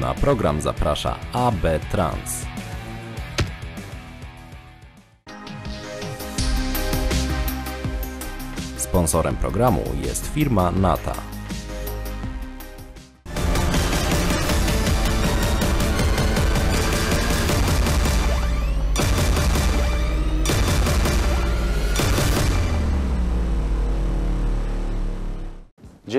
Na program zaprasza AB Trans. Sponsorem programu jest firma Nata.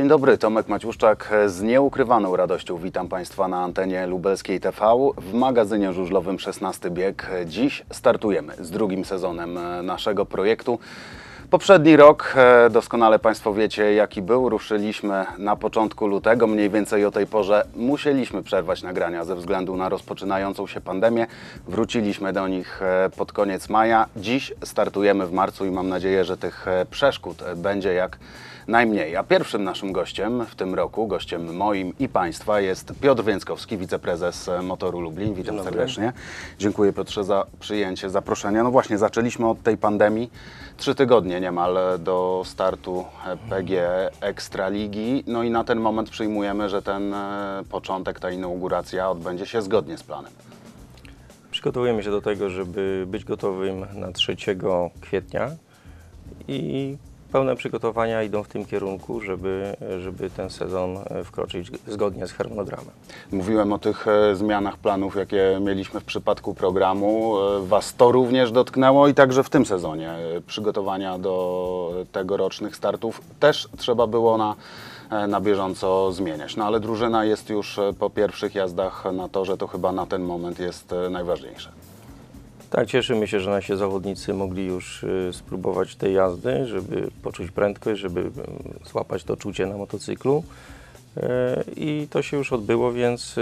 Dobry, Tomek Maciuszczak. Z nieukrywaną radością witam Państwa na antenie lubelskiej TV w magazynie żużlowym 16 bieg. Dziś startujemy z drugim sezonem naszego projektu. Poprzedni rok, e, doskonale Państwo wiecie jaki był, ruszyliśmy na początku lutego, mniej więcej o tej porze musieliśmy przerwać nagrania ze względu na rozpoczynającą się pandemię. Wróciliśmy do nich e, pod koniec maja. Dziś startujemy w marcu i mam nadzieję, że tych e, przeszkód będzie jak najmniej. A pierwszym naszym gościem w tym roku, gościem moim i Państwa jest Piotr Więckowski, wiceprezes e, Motoru Lublin. Witam dobry. serdecznie. Dziękuję Piotrze za przyjęcie zaproszenia. No właśnie, zaczęliśmy od tej pandemii. Trzy tygodnie niemal do startu e, PGE Ekstraligi. No i na ten moment przyjmujemy, że ten e, początek, ta inauguracja odbędzie się zgodnie z planem. Przygotowujemy się do tego, żeby być gotowym na 3 kwietnia i pełne przygotowania idą w tym kierunku, żeby, żeby ten sezon e, wkroczyć zgodnie z harmonogramem. Mówiłem o tych e, zmianach planów, jakie mieliśmy w przypadku programu. E, Was to również dotknęło i także w tym sezonie przygotowania do tegorocznych startów też trzeba było na, na bieżąco zmieniać. No ale drużyna jest już po pierwszych jazdach na torze, to chyba na ten moment jest najważniejsze. Tak, cieszymy się, że nasi zawodnicy mogli już y, spróbować tej jazdy, żeby poczuć prędkość, żeby y, złapać to czucie na motocyklu. Y, I to się już odbyło, więc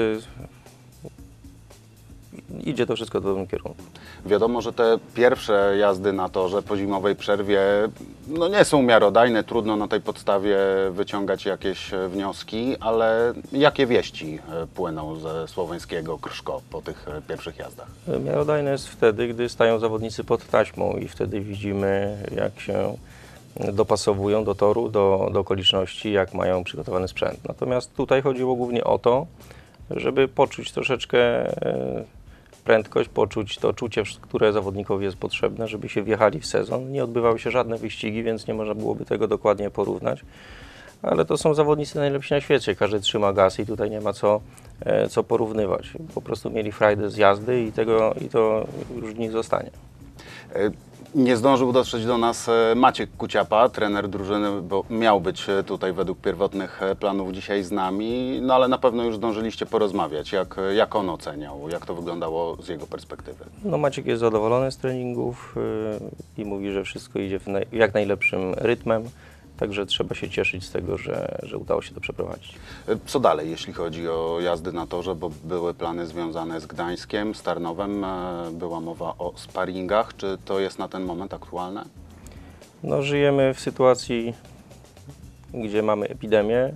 idzie to wszystko w dobrym kierunku. Wiadomo, że te pierwsze jazdy na torze po zimowej przerwie no nie są miarodajne, trudno na tej podstawie wyciągać jakieś e, wnioski, ale jakie wieści e, płyną ze słoweńskiego Krszko po tych e, pierwszych jazdach? Miarodajne jest wtedy, gdy stają zawodnicy pod taśmą i wtedy widzimy, jak się dopasowują do toru, do, do okoliczności, jak mają przygotowany sprzęt. Natomiast tutaj chodziło głównie o to, żeby poczuć troszeczkę prędkość, poczuć to czucie, które zawodnikowi jest potrzebne, żeby się wjechali w sezon. Nie odbywały się żadne wyścigi, więc nie można byłoby tego dokładnie porównać. Ale to są zawodnicy najlepsi na świecie. Każdy trzyma gaz i tutaj nie ma co, e, co porównywać. Po prostu mieli frajdę z jazdy i, tego, i to już w nich zostanie. Nie zdążył dotrzeć do nas e, Maciek Kuciapa, trener drużyny, bo miał być e, tutaj według pierwotnych e, planów dzisiaj z nami, no ale na pewno już zdążyliście porozmawiać, jak, jak on oceniał, jak to wyglądało z jego perspektywy. No Maciek jest zadowolony z treningów i mówi, że wszystko idzie w jak najlepszym rytmem, także trzeba się cieszyć z tego, że, że udało się to przeprowadzić. Co dalej, jeśli chodzi o jazdy na torze, bo były plany związane z Gdańskiem, z Tarnowem, e, była mowa o sparingach, czy to jest na ten moment aktualne? No żyjemy w sytuacji, gdzie mamy epidemię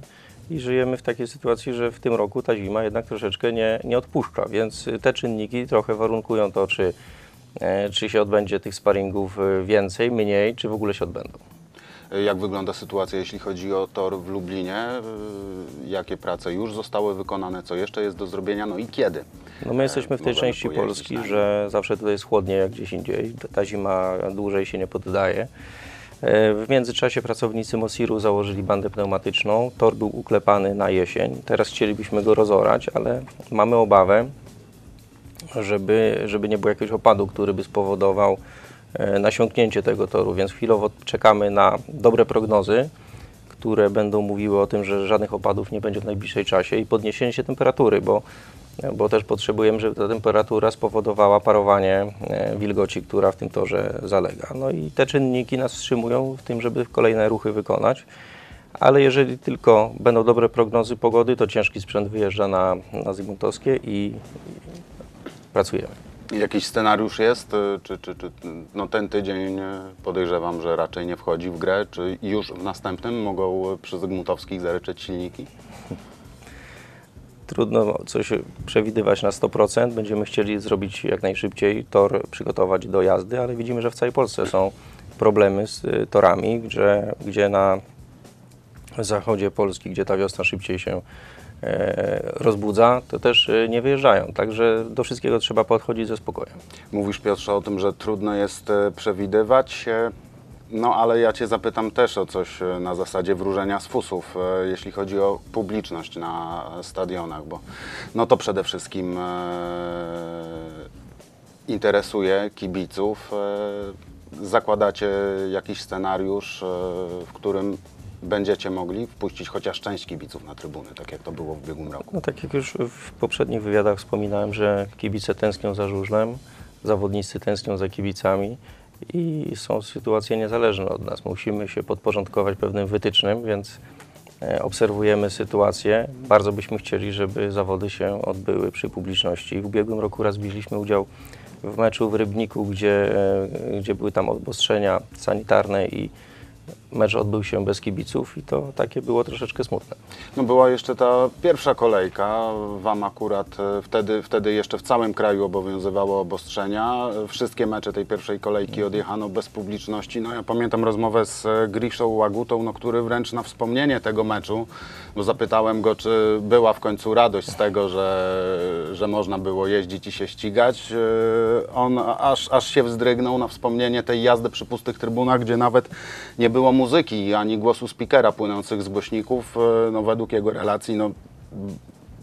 i żyjemy w takiej sytuacji, że w tym roku ta zima jednak troszeczkę nie, nie odpuszcza, więc te czynniki trochę warunkują to, czy, e, czy się odbędzie tych sparingów e, więcej, mniej, czy w ogóle się odbędą. E, Jak wygląda sytuacja, jeśli chodzi o tor w Lublinie? E, Jakie prace już zostały wykonane, co jeszcze jest do zrobienia, no i kiedy? No my jesteśmy w tej możemy części Polski, na że zawsze tutaj jest chłodniej jak gdzieś indziej. Ta zima dłużej się nie poddaje. E, W międzyczasie pracownicy Mosiru założyli bandę pneumatyczną. Tor był uklepany na jesień. Teraz chcielibyśmy go rozorać, ale mamy obawę, żeby, żeby nie było jakiegoś opadu, który by spowodował e, nasiąknięcie tego toru, więc chwilowo czekamy na dobre prognozy, które będą mówiły o tym, że żadnych opadów nie będzie w najbliższej czasie i podniesienie się temperatury, bo, bo też potrzebujemy, żeby ta temperatura spowodowała parowanie e, wilgoci, która w tym torze zalega. No i te czynniki nas wstrzymują w tym, żeby kolejne ruchy wykonać. Ale jeżeli tylko będą dobre prognozy pogody, to ciężki sprzęt wyjeżdża na, na Zygmuntowskie i pracujemy. Jakiś scenariusz jest, e, czy, czy, czy no ten tydzień e, podejrzewam, że raczej nie wchodzi w grę, czy już w następnym mogą e, przy Zygmuntowskich zaryczeć silniki? Trudno coś przewidywać na 100%. Będziemy chcieli zrobić jak najszybciej tor, przygotować do jazdy, ale widzimy, że w całej Polsce są problemy z y, torami, gdzie, gdzie na zachodzie Polski, gdzie ta wiosna szybciej się rozbudza, to też e, nie wyjeżdżają. Także do wszystkiego trzeba podchodzić ze spokojem. Mówisz Piotrze o tym, że trudno jest e, przewidywać. e, No ale ja Cię zapytam też o coś e, na zasadzie wróżenia z fusów, e, jeśli chodzi o publiczność na stadionach, bo no to przede wszystkim e, interesuje kibiców. E, Zakładacie jakiś scenariusz, e, w którym będziecie mogli wpuścić chociaż część kibiców na trybuny, tak jak to było w ubiegłym roku. No tak jak już w poprzednich wywiadach wspominałem, że kibice tęsknią za żużlem, zawodnicy tęsknią za kibicami i są sytuacje niezależne od nas. Musimy się podporządkować pewnym wytycznym, więc e, obserwujemy sytuację. Bardzo byśmy chcieli, żeby zawody się odbyły przy publiczności. W ubiegłym roku raz wzięliśmy udział w meczu w Rybniku, gdzie, e, gdzie były tam obostrzenia sanitarne i mecz odbył się bez kibiców i to takie było troszeczkę smutne. No była jeszcze ta pierwsza kolejka, Wam akurat e, wtedy, wtedy jeszcze w całym kraju obowiązywały obostrzenia. Wszystkie mecze tej pierwszej kolejki odjechano bez publiczności. No ja pamiętam rozmowę z e, Griszą Łagutą, no, który wręcz na wspomnienie tego meczu, bo zapytałem go, czy była w końcu radość z tego, że, że można było jeździć i się ścigać. E, On aż, aż się wzdrygnął na wspomnienie tej jazdy przy pustych trybunach, gdzie nawet nie było muzyki ani głosu speakera płynących z głośników. E, No, według jego relacji no,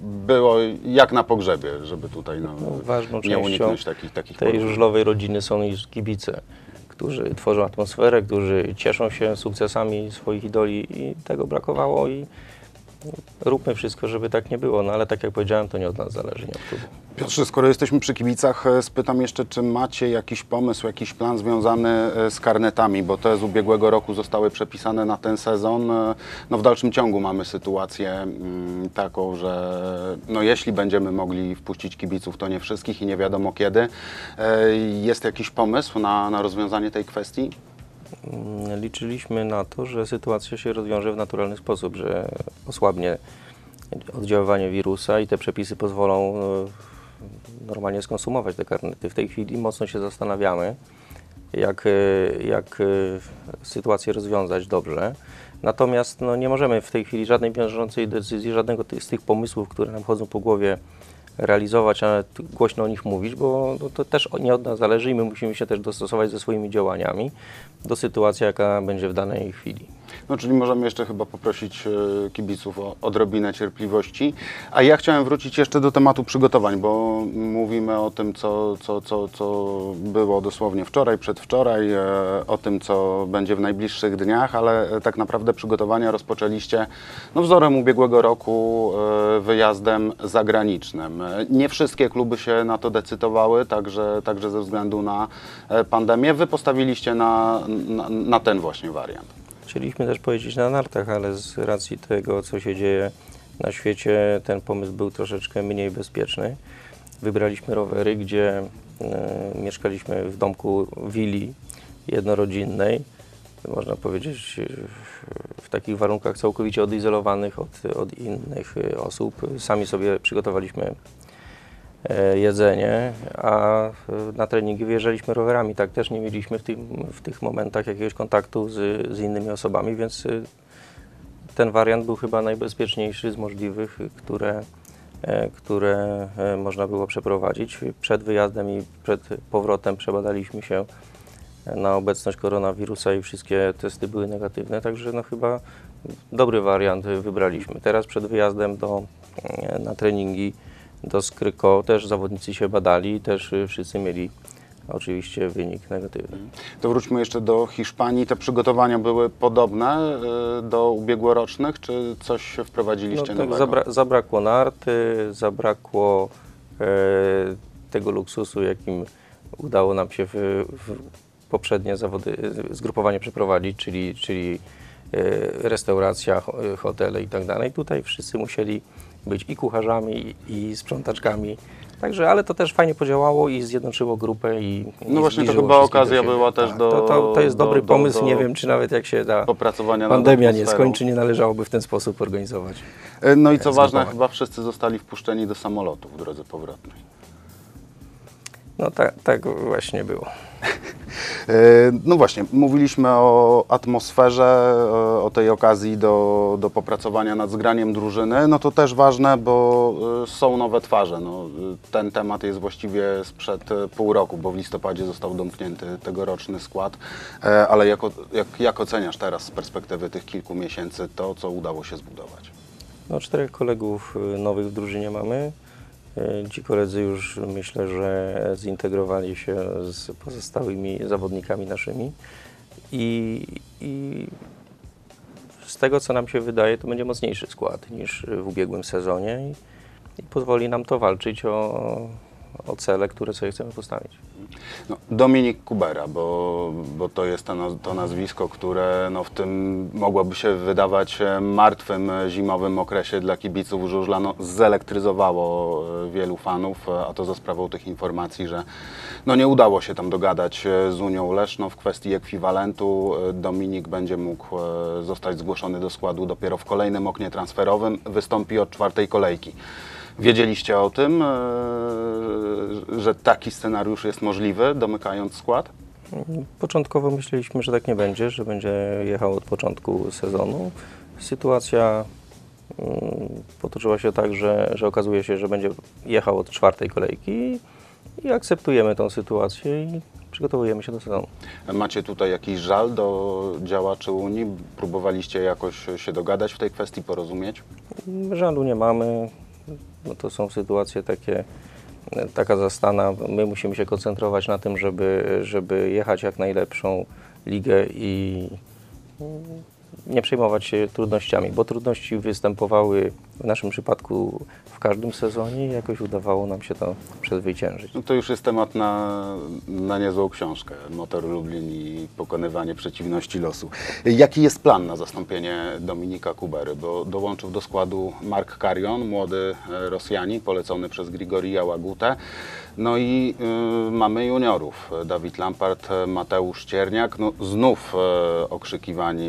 było jak na pogrzebie, żeby tutaj no, ważną nie uniknąć takich, takich tej porównać. żużlowej rodziny są już kibice, którzy tworzą atmosferę, którzy cieszą się sukcesami swoich idoli i tego brakowało i róbmy wszystko, żeby tak nie było, no ale tak jak powiedziałem, to nie od nas zależy, nie od klubu. Piotrze, skoro jesteśmy przy kibicach, e, spytam jeszcze, czy macie jakiś pomysł, jakiś plan związany e, z karnetami, bo te z ubiegłego roku zostały przepisane na ten sezon. E, No w dalszym ciągu mamy sytuację mm, taką, że no jeśli będziemy mogli wpuścić kibiców, to nie wszystkich i nie wiadomo kiedy. Jest jakiś pomysł na, na rozwiązanie tej kwestii? Mm, Liczyliśmy na to, że sytuacja się rozwiąże w naturalny sposób, że osłabnie oddziaływanie wirusa i te przepisy pozwolą e, normalnie skonsumować te karnety. W tej chwili mocno się zastanawiamy, jak, e, jak e, sytuację rozwiązać dobrze. Natomiast no, nie możemy w tej chwili żadnej wiążącej decyzji, żadnego z tych pomysłów, które nam chodzą po głowie, realizować, a nawet głośno o nich mówić, bo no, to też nie od nas zależy i my musimy się też dostosować ze swoimi działaniami do sytuacji, jaka będzie w danej chwili. No, czyli możemy jeszcze chyba poprosić e, kibiców o odrobinę cierpliwości. A ja chciałem wrócić jeszcze do tematu przygotowań, bo mówimy o tym, co, co, co, co było dosłownie wczoraj, przedwczoraj, e, o tym, co będzie w najbliższych dniach, ale tak naprawdę przygotowania rozpoczęliście no, wzorem ubiegłego roku e, wyjazdem zagranicznym. Nie wszystkie kluby się na to decydowały, także, także ze względu na pandemię. Wy postawiliście na, na, na ten właśnie wariant. Chcieliśmy też pojeździć na nartach, ale z racji tego, co się dzieje na świecie, ten pomysł był troszeczkę mniej bezpieczny. Wybraliśmy rowery, gdzie e, mieszkaliśmy w domku willi jednorodzinnej, można powiedzieć w, w takich warunkach całkowicie odizolowanych od, od innych e, osób. Sami sobie przygotowaliśmy e, jedzenie, a e, na treningi wyjeżdżaliśmy rowerami. Tak też nie mieliśmy w, tym, w tych momentach jakiegoś kontaktu z, z innymi osobami, więc e, ten wariant był chyba najbezpieczniejszy z możliwych, które, e, które e, można było przeprowadzić. Przed wyjazdem i przed powrotem przebadaliśmy się na obecność koronawirusa i wszystkie testy były negatywne, także no chyba dobry wariant wybraliśmy. Teraz przed wyjazdem do, e, na treningi do Skryko też zawodnicy się badali, też e, wszyscy mieli oczywiście wynik negatywny. To wróćmy jeszcze do Hiszpanii. Te przygotowania były podobne y, do ubiegłorocznych, czy coś wprowadziliście No, tak, zabra zabrakło narty, zabrakło e, tego luksusu, jakim udało nam się w, w poprzednie zawody, e, zgrupowanie przeprowadzić, czyli, czyli e, restauracja, ho- hotele i tak dalej. Tutaj wszyscy musieli być i kucharzami, i, i sprzątaczkami. Także, ale to też fajnie podziałało i zjednoczyło grupę i i No właśnie, to zbliżyło chyba wszystkich okazja siebie. była też Tak, do- To, to, to jest do- dobry do- pomysł, do- nie wiem, czy nawet jak się da Popracowania nad pandemia nie atmosferą. skończy, nie należałoby w ten sposób organizować. Y, No i co ważne, zgrupowań. chyba wszyscy zostali wpuszczeni do samolotów w drodze powrotnej. No tak, tak właśnie było. E, No właśnie, mówiliśmy o atmosferze, e, o tej okazji do, do popracowania nad zgraniem drużyny. No to też ważne, bo e, są nowe twarze. No, ten temat jest właściwie sprzed pół roku, bo w listopadzie został domknięty tegoroczny skład. Ale jak, jak, jak oceniasz teraz z perspektywy tych kilku miesięcy to, co udało się zbudować? No, czterech kolegów nowych w drużynie mamy. Y, Ci koledzy już myślę, że zintegrowali się z pozostałymi zawodnikami naszymi. I, i z tego co nam się wydaje, to będzie mocniejszy skład niż w ubiegłym sezonie i, i pozwoli nam to walczyć o, o cele, które sobie chcemy postawić. No, Dominik Kubera, bo, bo to jest to, to nazwisko, które no, w tym mogłoby się wydawać e, martwym e, zimowym okresie dla kibiców żużla, no, zelektryzowało e, wielu fanów, a to za sprawą tych informacji, że no, nie udało się tam dogadać z Unią Leszno w kwestii ekwiwalentu. Dominik będzie mógł zostać zgłoszony do składu dopiero w kolejnym oknie transferowym, wystąpi od czwartej kolejki. Wiedzieliście o tym, e, że taki scenariusz jest możliwy, domykając skład? Początkowo myśleliśmy, że tak nie będzie, że będzie jechał od początku sezonu. Sytuacja mm, potoczyła się tak, że, że okazuje się, że będzie jechał od czwartej kolejki i akceptujemy tą sytuację i przygotowujemy się do sezonu. Macie tutaj jakiś żal do działaczy Unii? Próbowaliście jakoś się dogadać w tej kwestii, porozumieć? Żalu nie mamy. No to są sytuacje takie, taka zastana. My musimy się koncentrować na tym, żeby, żeby jechać jak najlepszą ligę i nie przejmować się trudnościami, bo trudności występowały w naszym przypadku w każdym sezonie i jakoś udawało nam się to przezwyciężyć. No to już jest temat na, na niezłą książkę. Motor Lublin i pokonywanie przeciwności losu. Jaki jest plan na zastąpienie Dominika Kubery? Bo dołączył do składu Mark Karion, młody e, Rosjanin, polecony przez Grigorija Łagutę. No i y, mamy juniorów. Dawid Lampart, Mateusz Cierniak. No, znów e, okrzykiwani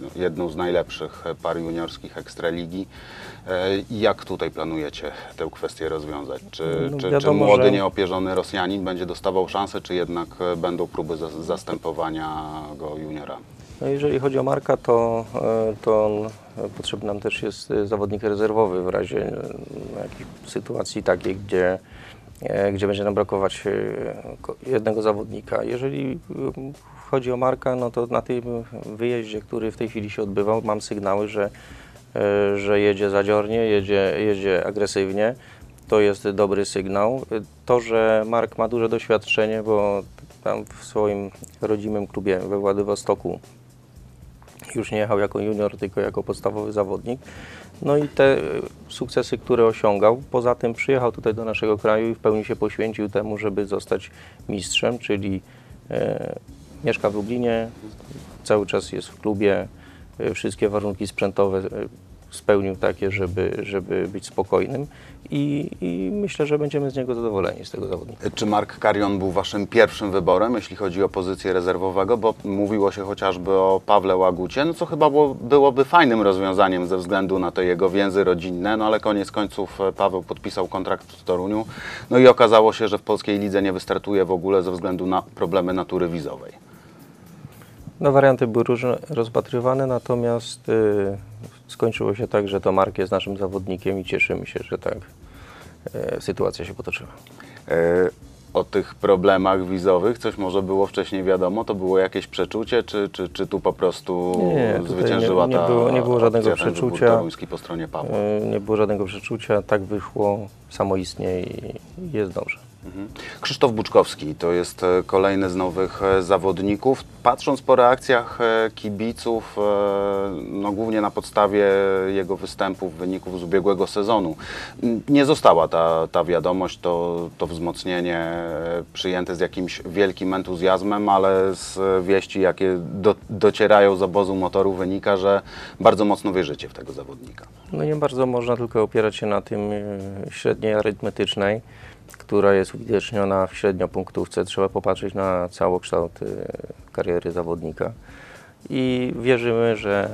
no, jedną z najlepszych par juniorskich Ekstraligi. E, Jak tutaj planujecie tę kwestię rozwiązać? Czy, No, czy, czy wiadomo, młody, że- nieopierzony Rosjanin będzie dostawał szansę, czy jednak e, będą próby za, zastępowania go juniora? No jeżeli chodzi o Marka, to, e, to on, potrzebny nam też jest e, zawodnik rezerwowy w razie e, jakiejś sytuacji takiej, gdzie, e, gdzie będzie nam brakować ko- jednego zawodnika. Jeżeli chodzi o Marka, no to na tym wyjeździe, który w tej chwili się odbywał, mam sygnały, że, e, że jedzie zadziornie, jedzie, jedzie agresywnie. To jest dobry sygnał. To, że Mark ma duże doświadczenie, bo tam w swoim rodzimym klubie we Władywostoku już nie jechał jako junior, tylko jako podstawowy zawodnik. No i te e, sukcesy, które osiągał, poza tym przyjechał tutaj do naszego kraju i w pełni się poświęcił temu, żeby zostać mistrzem, czyli e, mieszka w Lublinie, cały czas jest w klubie, e, wszystkie warunki sprzętowe spełnił takie, żeby, żeby być spokojnym i, i myślę, że będziemy z niego zadowoleni, z tego zawodnika. Czy Mark Karion był waszym pierwszym wyborem, jeśli chodzi o pozycję rezerwowego? Bo mówiło się chociażby o Pawle Łagucie, no co chyba było, byłoby fajnym rozwiązaniem ze względu na te jego więzy rodzinne, no ale koniec końców e, Paweł podpisał kontrakt w Toruniu, no i okazało się, że w polskiej lidze nie wystartuje w ogóle ze względu na problemy natury wizowej. No warianty były różne rozpatrywane, natomiast y, skończyło się tak, że to Mark jest naszym zawodnikiem i cieszymy się, że tak y, sytuacja się potoczyła. E, O tych problemach wizowych coś może było wcześniej wiadomo? To było jakieś przeczucie, czy, czy, czy tu po prostu Nie, zwyciężyła nie- nie ta było- nie było żadnego opcja, ten przeczucia. toruński po stronie Pawła? Y, Nie było żadnego przeczucia, tak wyszło, samoistnie i jest dobrze. Krzysztof Buczkowski to jest e, kolejny z nowych e, zawodników. Patrząc po reakcjach e, kibiców, no głównie na podstawie jego występów, wyników z ubiegłego sezonu, nie została ta, ta wiadomość, to, to wzmocnienie przyjęte z jakimś wielkim entuzjazmem, ale z wieści, jakie do, docierają z obozu motoru, wynika, że bardzo mocno wierzycie w tego zawodnika. No nie bardzo można tylko opierać się na tym średniej arytmetycznej, która jest uwidoczniona w średniopunktówce. Trzeba popatrzeć na całokształt y, kariery zawodnika. i wierzymy, że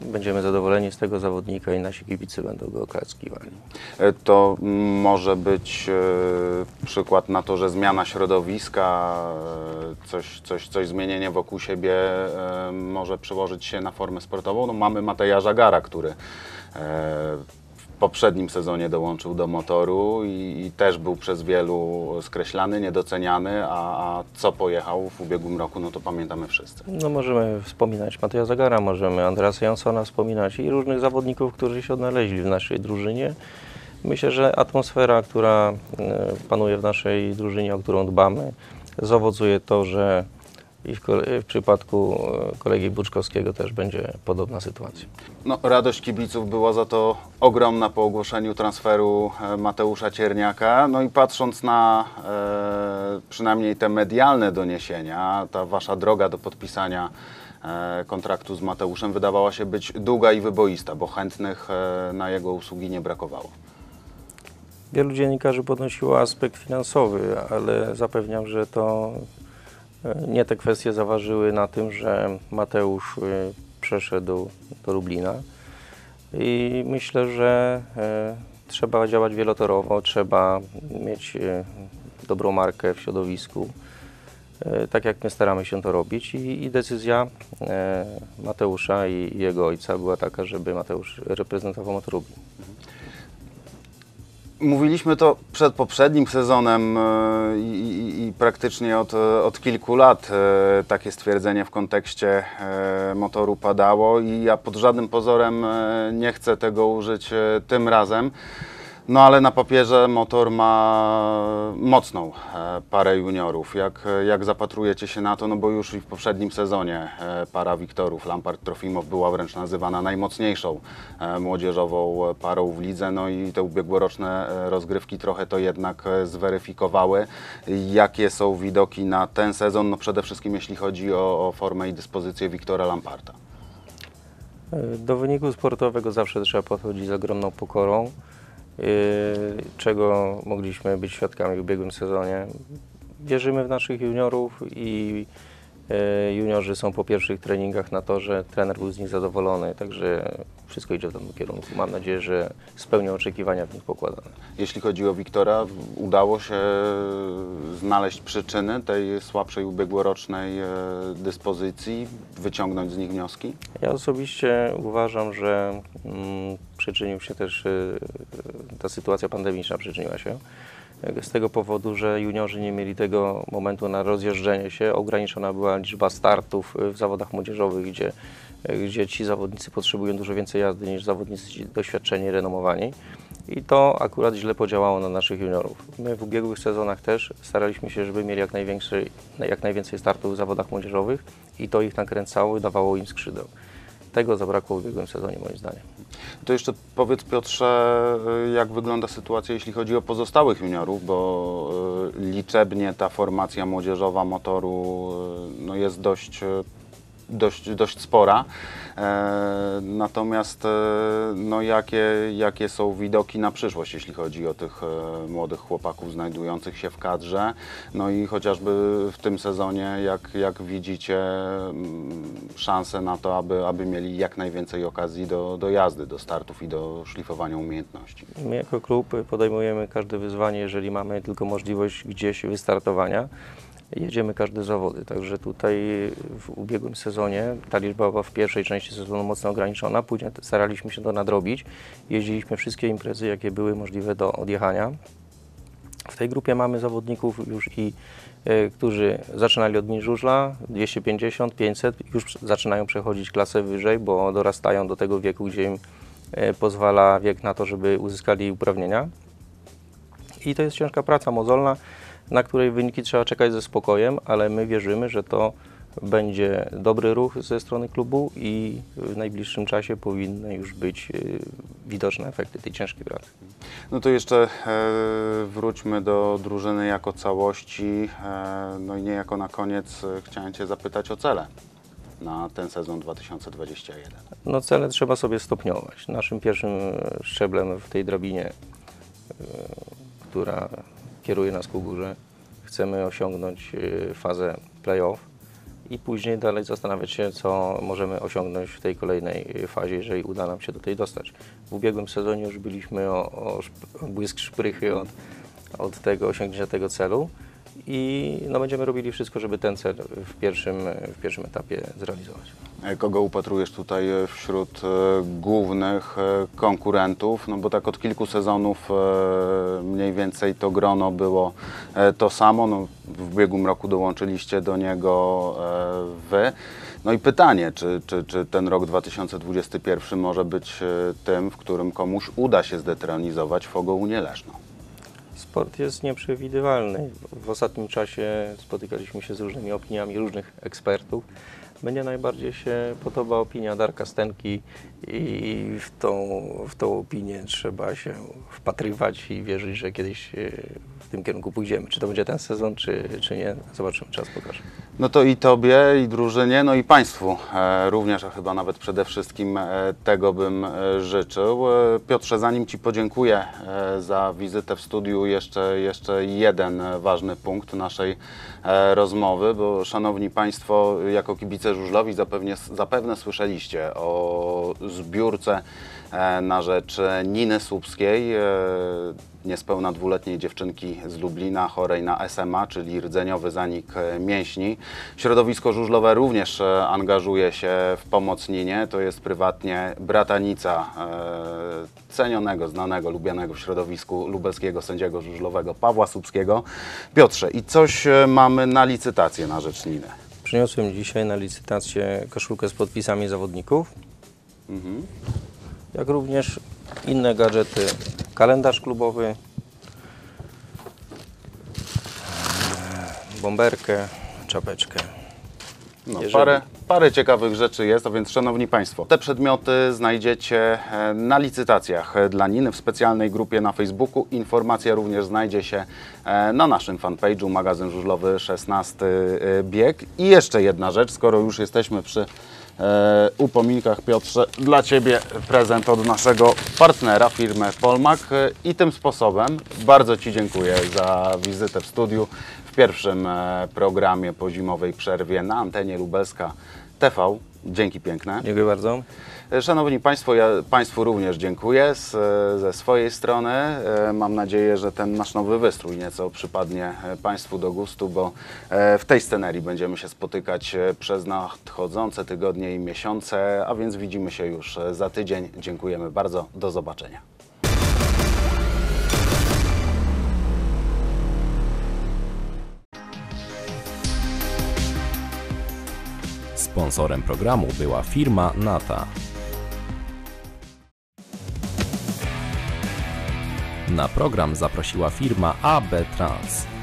będziemy zadowoleni z tego zawodnika i nasi kibice będą go oklaskiwali. E, To może być e, przykład na to, że zmiana środowiska, e, coś, coś, coś zmienienie wokół siebie może przełożyć się na formę sportową. No, mamy Mateja Żagara, który poprzednim sezonie dołączył do motoru i, i też był przez wielu skreślany, niedoceniany, a, a co pojechał w ubiegłym roku, no to pamiętamy wszyscy. No możemy wspominać Mateja Zagara, możemy Andrasa Jansona wspominać i różnych zawodników, którzy się odnaleźli w naszej drużynie. Myślę, że atmosfera, która e, panuje w naszej drużynie, o którą dbamy, zaowocuje to, że i w, w przypadku e, kolegi Buczkowskiego też będzie podobna sytuacja. No, radość kibiców była za to ogromna po ogłoszeniu transferu e, Mateusza Cierniaka. No i patrząc na e, przynajmniej te medialne doniesienia, ta wasza droga do podpisania e, kontraktu z Mateuszem wydawała się być długa i wyboista, bo chętnych e, na jego usługi nie brakowało. Wielu dziennikarzy podnosiło aspekt finansowy, ale zapewniam, że to nie te kwestie zaważyły na tym, że Mateusz e, przeszedł do Lublina. I myślę, że e, trzeba działać wielotorowo, trzeba mieć e, dobrą markę w środowisku, e, tak jak my staramy się to robić. I, decyzja e, Mateusza i jego ojca była taka, żeby Mateusz reprezentował Motor Lublin. Mówiliśmy to przed poprzednim sezonem e, i, praktycznie od, od kilku lat e, takie stwierdzenie w kontekście e, motoru padało i ja pod żadnym pozorem nie chcę tego użyć tym razem. No ale na papierze motor ma mocną e, parę juniorów. Jak, jak zapatrujecie się na to, no bo już i w poprzednim sezonie e, para Wiktorów, Lampard Trofimow była wręcz nazywana najmocniejszą e, młodzieżową e, parą w lidze, no i te ubiegłoroczne e, rozgrywki trochę to jednak e, zweryfikowały. Jakie są widoki na ten sezon, no przede wszystkim jeśli chodzi o, o formę i dyspozycję Wiktora Lamparta? Do wyniku sportowego zawsze trzeba podchodzić z ogromną pokorą, czego mogliśmy być świadkami w ubiegłym sezonie. Wierzymy w naszych juniorów i yy, juniorzy są po pierwszych treningach na to, że trener był z nich zadowolony, także wszystko idzie w tym kierunku. Mam nadzieję, że spełnią oczekiwania w nich pokładane. Jeśli chodzi o Wiktora, udało się znaleźć przyczyny tej słabszej ubiegłorocznej e, dyspozycji, wyciągnąć z nich wnioski? Ja osobiście uważam, że mm, przyczynił się też y, ta sytuacja pandemiczna przyczyniła się. y, Z tego powodu, że juniorzy nie mieli tego momentu na rozjeżdżenie się. Ograniczona była liczba startów y, w zawodach młodzieżowych, gdzie, y, gdzie ci zawodnicy potrzebują dużo więcej jazdy niż zawodnicy doświadczeni, renomowani. I to akurat źle podziałało na naszych juniorów. My w ubiegłych sezonach też staraliśmy się, żeby mieli jak, jak najwięcej startów w zawodach młodzieżowych i to ich nakręcało i dawało im skrzydeł. Tego zabrakło w ubiegłym sezonie moim zdaniem. To jeszcze powiedz Piotrze, y, jak wygląda sytuacja, jeśli chodzi o pozostałych juniorów, bo y, liczebnie ta formacja młodzieżowa motoru y, no, jest dość, dość, dość spora. E, natomiast e, no, jakie, jakie są widoki na przyszłość, jeśli chodzi o tych e, młodych chłopaków znajdujących się w kadrze? No i chociażby w tym sezonie, jak, jak widzicie mm, szanse na to, aby, aby mieli jak najwięcej okazji do, do jazdy, do startów i do szlifowania umiejętności? My jako klub podejmujemy każde wyzwanie, jeżeli mamy tylko możliwość gdzieś wystartowania. Jedziemy każde zawody, także tutaj w ubiegłym sezonie ta liczba była w pierwszej części sezonu mocno ograniczona, później staraliśmy się to nadrobić. Jeździliśmy wszystkie imprezy, jakie były możliwe do odjechania. W tej grupie mamy zawodników już i e, którzy zaczynali od żużla 250, 500, już zaczynają przechodzić klasę wyżej, bo dorastają do tego wieku, gdzie im e, pozwala wiek na to, żeby uzyskali uprawnienia. I to jest ciężka praca mozolna, na której wyniki trzeba czekać ze spokojem, ale my wierzymy, że to będzie dobry ruch ze strony klubu i w najbliższym czasie powinny już być e, widoczne efekty tej ciężkiej pracy. No to jeszcze e, wróćmy do drużyny jako całości. E, no i niejako na koniec e, chciałem Cię zapytać o cele na ten sezon 2021. No cele trzeba sobie stopniować. Naszym pierwszym szczeblem w tej drabinie, e, która kieruje nas ku górze, chcemy osiągnąć e, fazę playoff. i później dalej zastanawiać się, co możemy osiągnąć w tej kolejnej fazie, jeżeli uda nam się do tej dostać. W ubiegłym sezonie już byliśmy o, o błysk szprychy od, od tego osiągnięcia tego celu i no, będziemy robili wszystko, żeby ten cel w pierwszym, w pierwszym etapie zrealizować. E, Kogo upatrujesz tutaj e, wśród e, głównych konkurentów? No bo tak od kilku sezonów mniej więcej to grono było to samo. No, w ubiegłym roku dołączyliście do niego wy. No i pytanie, czy, czy, czy ten rok 2021 może być tym, w którym komuś uda się zdetronizować Fogą Unię Leszno? Sport jest nieprzewidywalny. W ostatnim czasie spotykaliśmy się z różnymi opiniami różnych ekspertów. Mnie najbardziej się podoba opinia Darka Stenki i w tą, w tą opinię trzeba się wpatrywać i wierzyć, że kiedyś e, w tym kierunku pójdziemy. Czy to będzie ten sezon, czy, czy nie, zobaczymy, czas pokaże. No to i Tobie, i drużynie, no i Państwu e, również, a chyba nawet przede wszystkim e, tego bym życzył. Piotrze, zanim Ci podziękuję za wizytę w studiu, jeszcze, jeszcze jeden ważny punkt naszej rozmowy, bo Szanowni Państwo, jako kibice żużlowi zapewne, zapewne słyszeliście o zbiórce e, na rzecz Niny Słupskiej, e, niespełna dwuletniej dziewczynki z Lublina, chorej na SMA, czyli rdzeniowy zanik e, mięśni. Środowisko żużlowe również angażuje się w pomoc Ninie. To jest prywatnie bratanica cenionego, znanego, lubianego w środowisku lubelskiego sędziego żużlowego Pawła Słupskiego. Piotrze, i coś mamy na licytację na rzecz Niny. Przyniosłem dzisiaj na licytację koszulkę z podpisami zawodników, jak również inne gadżety, kalendarz klubowy, bomberkę, czapeczkę. No, Jeżeli- parę, parę ciekawych rzeczy jest, a więc Szanowni Państwo, te przedmioty znajdziecie e, na licytacjach dla Niny w specjalnej grupie na Facebooku. Informacja również znajdzie się e, na naszym fanpage'u magazyn żużlowy 16 e, bieg. I jeszcze jedna rzecz, skoro już jesteśmy przy e, upominkach Piotrze, dla Ciebie prezent od naszego partnera, firmy Polmak i tym sposobem bardzo Ci dziękuję za wizytę w studiu pierwszym e, programie po zimowej przerwie na antenie Lubelska TV. Dzięki piękne. Dziękuję bardzo. E, Szanowni Państwo, ja Państwu również dziękuję z, e, ze swojej strony. Mam nadzieję, że ten nasz nowy wystrój nieco przypadnie Państwu do gustu, bo w tej scenerii będziemy się spotykać przez nadchodzące tygodnie i miesiące, a więc widzimy się już za tydzień. Dziękujemy bardzo. Do zobaczenia. Sponsorem programu była firma Nata. Na program zaprosiła firma AB Trans.